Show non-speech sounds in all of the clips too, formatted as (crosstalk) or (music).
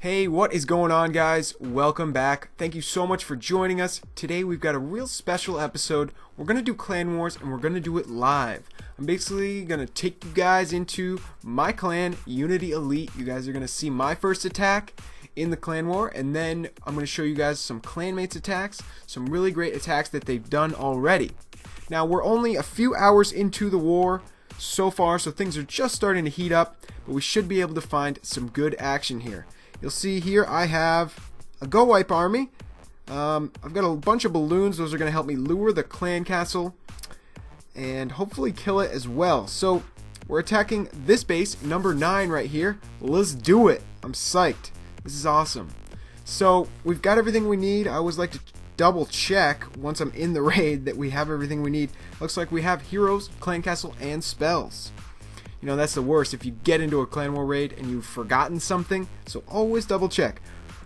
Hey, what is going on, guys? Welcome back. Thank you so much for joining us. Today, we've got a real special episode. We're going to do Clan Wars and we're going to do it live. I'm basically going to take you guys into my clan, Unity Elite. You guys are going to see my first attack in the clan war and then I'm going to show you guys some clanmates attacks some really great attacks that they've done already now we're only a few hours into the war so far so things are just starting to heat up but we should be able to find some good action here You'll see here I have a GoWiPe army. Um, I've got a bunch of balloons. Those are going to help me lure the clan castle and hopefully kill it as well. So we're attacking this base, number 9 right here. Let's do it. I'm psyched. This is awesome. So we've got everything we need. I always like to double check once I'm in the (laughs) raid that we have everything we need. Looks like we have heroes, clan castle, and spells. You know, that's the worst if you get into a clan war raid and you've forgotten something, so always double check.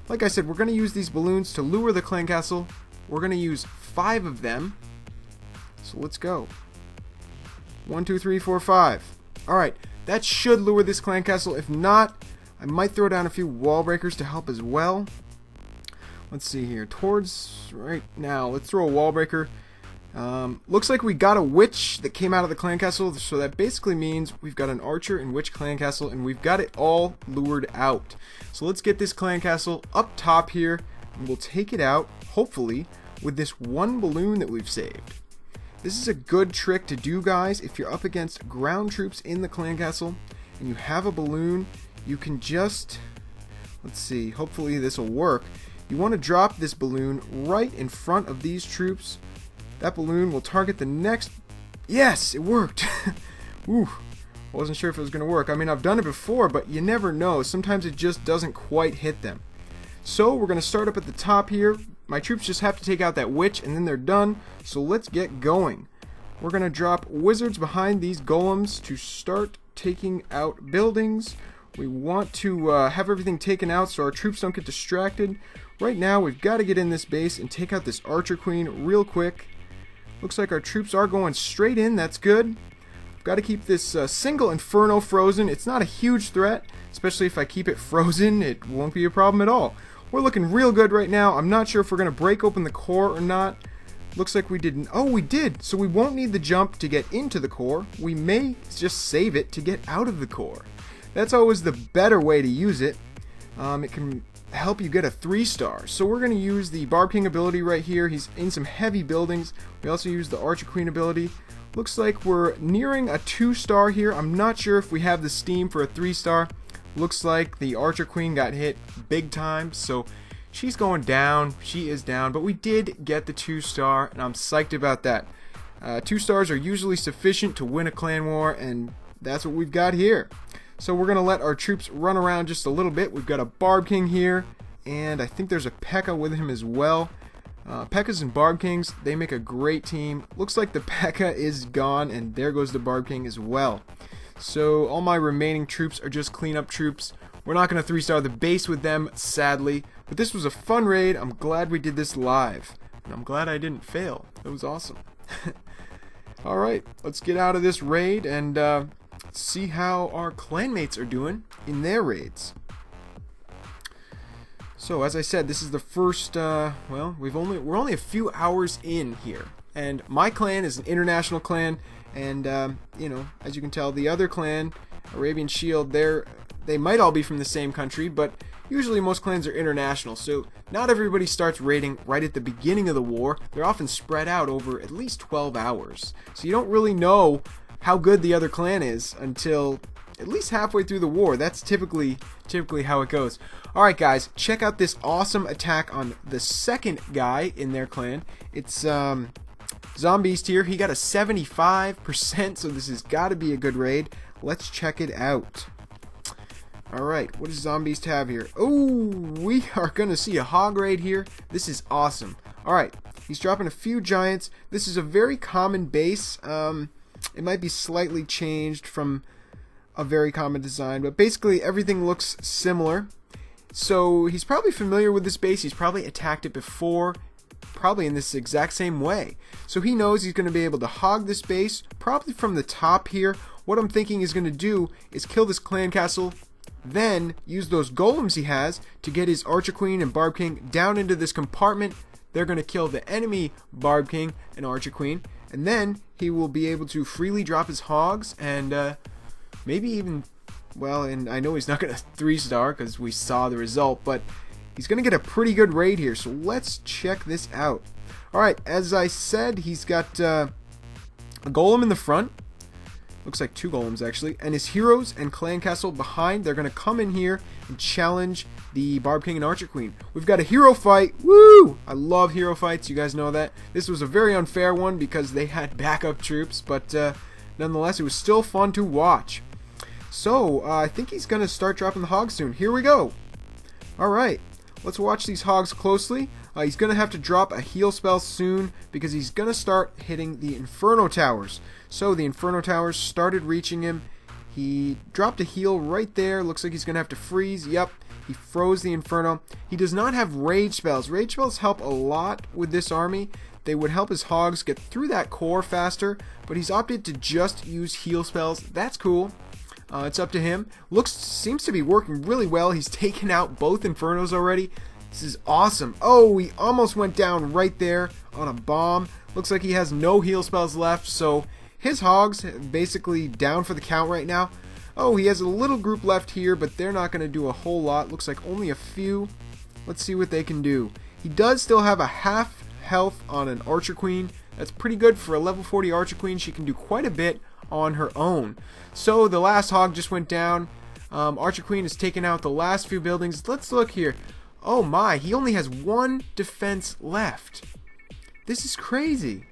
Like I said, we're going to use these balloons to lure the clan castle. We're going to use five of them. So let's go. One, two, three, four, five. Alright, that should lure this clan castle. If not, I might throw down a few wall breakers to help as well. Let's see here. Towards right now, let's throw a wall breaker. Um, looks like we got a witch that came out of the clan castle, so that basically means we've got an archer in witch clan castle, and we've got it all lured out. So let's get this clan castle up top here, and we'll take it out, hopefully, with this one balloon that we've saved. This is a good trick to do, guys, if you're up against ground troops in the clan castle, and you have a balloon, you can just, let's see, hopefully this will work. You want to drop this balloon right in front of these troops, that balloon will target the next... Yes, it worked! (laughs) Ooh, I wasn't sure if it was going to work. I mean, I've done it before, but you never know. Sometimes it just doesn't quite hit them. So, we're going to start up at the top here. My troops just have to take out that witch, and then they're done. So let's get going. We're going to drop wizards behind these golems to start taking out buildings. We want to uh, have everything taken out so our troops don't get distracted. Right now, we've got to get in this base and take out this archer queen real quick. Looks like our troops are going straight in. That's good. Got to keep this uh, single Inferno frozen. It's not a huge threat, especially if I keep it (laughs) frozen. It won't be a problem at all. We're looking real good right now. I'm not sure if we're going to break open the core or not. Looks like we didn't. Oh, we did. So we won't need the jump to get into the core. We may just save it to get out of the core. That's always the better way to use it. Um, it can help you get a 3 star. So we're going to use the Barb King ability right here. He's in some heavy buildings. We also use the Archer Queen ability. Looks like we're nearing a 2 star here. I'm not sure if we have the steam for a 3 star. Looks like the Archer Queen got hit big time. So she's going down. She is down. But we did get the 2 star and I'm psyched about that. Uh, 2 stars are usually sufficient to win a clan war and that's what we've got here. So we're going to let our troops run around just a little bit. We've got a Barb King here, and I think there's a P.E.K.K.A. with him as well. Uh, P.E.K.K.A.s and Barb Kings, they make a great team. Looks like the (laughs) P.E.K.K.A. is gone, and there goes the Barb King as well. So all my remaining troops are just cleanup troops. We're not going to 3-star the base with them, sadly. But this was a fun raid. I'm glad we did this live. And I'm glad I didn't fail. It was awesome. (laughs) Alright, let's get out of this raid and uh, see how our clanmates are doing in their raids. So as I said, this is the first. Uh, well, we've only we're only a few hours in here, and my clan is an international clan, and um, you know, as you can tell, the other clan, Arabian Shield, they're they might all be from the same country, but usually most clans are international, so not everybody starts raiding right at the beginning of the war. They're often spread out over at least 12 hours, so you don't really know how good the other clan is until at least halfway through the war. That's typically typically how it goes. Alright guys, check out this awesome attack on the second guy in their clan. It's um Zombies here. He got a 75%, so this has got to be a good raid. Let's check it out. Alright, what does Zombies have here? Oh, we (laughs) are going to see a hog raid here. This is awesome. Alright, he's dropping a few giants. This is a very common base. Um, it might be slightly changed from a very common design, but basically everything looks similar. So he's probably familiar with this base. He's probably attacked it before, probably in this exact same way. So he knows he's going to be able to hog this base, probably from the top here. What I'm thinking he's going to do is kill this clan castle then use those golems he has to get his Archer Queen and Barb King down into this compartment. They're going to kill the enemy Barb King and Archer Queen, and then he will be able to freely drop his hogs and uh, maybe even, well, and I know he's not to (laughs) 3 star because we saw the result, but he's to get a pretty good raid here, so let's check this out. Alright, as I said, he's got uh, a golem in the front, Looks like two golems actually. And his heroes and clan castle behind. They're to come in here and challenge the Barb King and Archer Queen. We've got a hero fight. Woo! I love hero fights. You guys know that. This was a very unfair one because they had (laughs) backup troops. But uh, nonetheless, it was still fun to watch. So, uh, I think he's going to start dropping the hogs soon. Here we go. Alright. Let's watch these hogs closely. Uh, he's going to have to drop a heal spell soon because he's going to start hitting the Inferno Towers. So the Inferno Towers started reaching him. He dropped a heal right there. Looks like he's going to have to freeze. Yep, he froze the Inferno. He does not have Rage spells. Rage spells help a lot with this army. They would help his hogs get through that core faster, but he's opted to just use heal spells. That's cool. Uh, it's up to him. Looks seems to be working really well. He's (laughs) taken out both Infernos already. This is awesome. Oh, he almost went down right there on a bomb. Looks like he has no heal spells left, so his hogs basically down for the count right now. Oh, he has a little group left here, but they're not going to do a whole lot. Looks like only a few. Let's see what they can do. He does still have a half health on an Archer Queen. That's pretty good for a level 40 Archer Queen. She can do quite a bit on her own. So the last hog just went down. Um, Archer Queen has taken out the last few buildings. Let's look here. Oh my, he only has one defense left. This is crazy.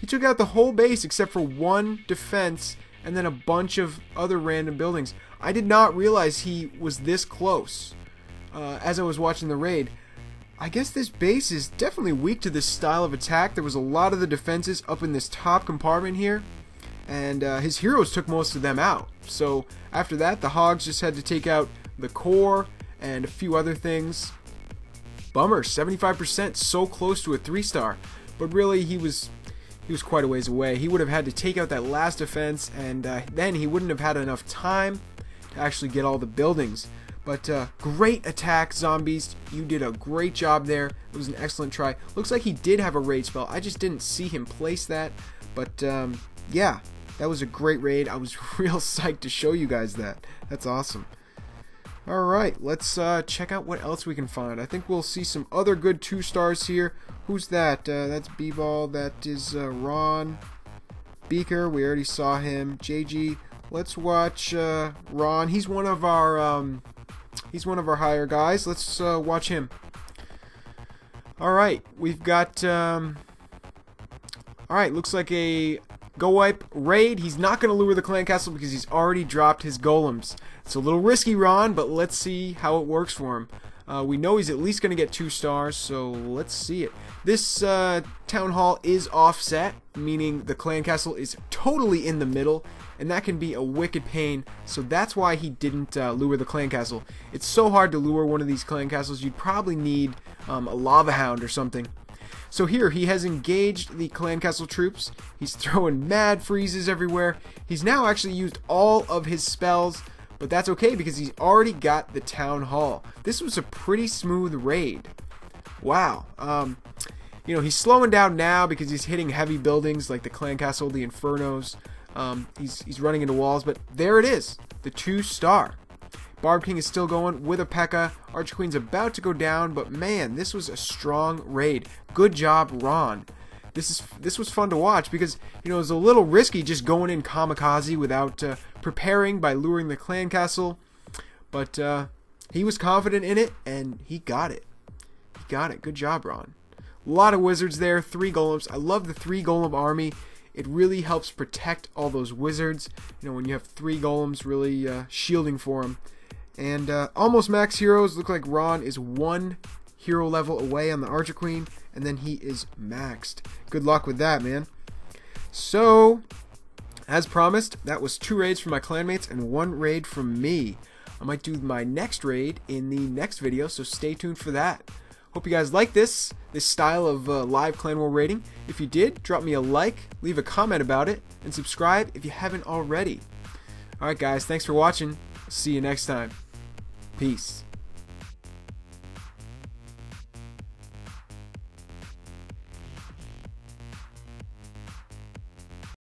He took out the whole base except for one defense and then a bunch of other random buildings. I did not realize he was this close uh, as I was watching the raid. I guess this base is definitely weak to this style of attack. There was a lot of the defenses up in this top compartment here. And uh, his heroes took most of them out. So after that, the Hogs just had to take out the core and a few other things. Bummer, 75%, so close to a 3-star. But really, he was he was quite a ways away. He would have had to take out that last defense, and uh, then he wouldn't have had enough time to actually get all the buildings. But uh, great attack, zombies. You did a great job there. It was an excellent try. Looks like he did have a raid spell. I just didn't see him place that. But um, yeah, that was a great raid. I was (laughs) real psyched to show you guys that. That's awesome. Alright, let's uh, check out what else we can find. I think we'll see some other good two stars here. Who's that? Uh, that's B-Ball. That is uh, Ron. Beaker, we already saw him. JG. Let's watch uh, Ron. He's one of our um, he's one of our higher guys. Let's uh, watch him. Alright, we've got um, Alright, looks like a GoWiPe raid. He's not going to lure the clan castle because he's already dropped his golems. It's a little risky, Ron, but let's see how it works for him. Uh, we know he's at least going to get two stars, so let's see it. This uh, town hall is offset, meaning the clan castle is totally in the middle, and that can be a wicked pain. So that's why he didn't uh, lure the clan castle. It's so hard to lure one of these clan castles. You'd probably need um, a lava hound or something. So here, he has engaged the Clan Castle troops. He's throwing mad freezes everywhere. He's now actually used all of his spells, but that's okay because he's already got the Town Hall. This was a pretty smooth raid. Wow. Um, you know, he's slowing down now because he's hitting heavy buildings like the Clan Castle, the Infernos. Um, he's, he's running into walls, but there it is, the two star. Barb King is still going with a P.E.K.K.A. Archer Queen's about to go down, but man, this was a strong raid. Good job, Ron. This is this was fun to watch because you know it was a little risky just going in kamikaze without uh, preparing by luring the clan castle, but uh, he was confident in it and he got it. He got it. Good job, Ron. A lot of wizards there, three golems. I love the three golem army. It really helps protect all those wizards. You know when you have three golems really uh, shielding for them. And uh, almost max heroes look like Ron is one hero level away on the Archer Queen, and then he is maxed. Good luck with that, man. So, as promised, that was two raids from my clanmates and one raid from me. I might do my next raid in the next video, so stay tuned for that. Hope you guys like this, this style of uh, live Clan War raiding. If you did, drop me a like, leave a comment about it, and subscribe if you haven't already. Alright guys, thanks for watching. See you next time. Peace.